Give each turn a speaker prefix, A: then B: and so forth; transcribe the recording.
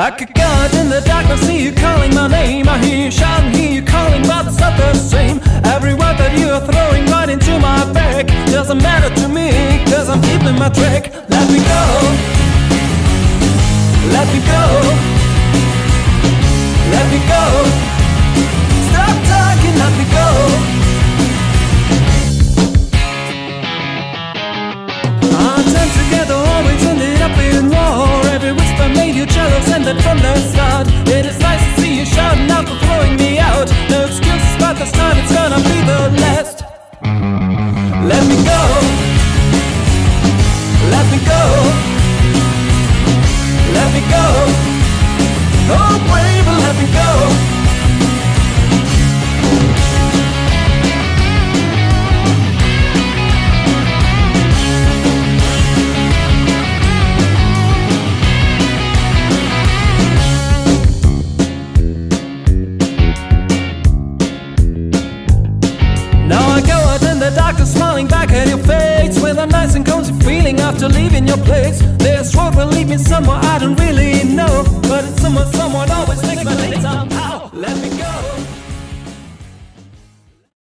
A: I could go out in the dark darkness, see you calling my name. I hear you shouting, hear you calling, but it's not the same. Every word that you are throwing right into my back doesn't matter to me, cause I'm keeping my track. Let me go, let me go, that from the start. It is nice to see you shouting out for throwing me out. No excuses, but this time it's gonna be the last. Let me go. Let me go. Let me go. Oh, baby, the doctor smiling back at your face. With a nice and cozy feeling after leaving your place. This road will lead me somewhere I don't really know. But it's somewhere someone always takes my name somehow. Let me go.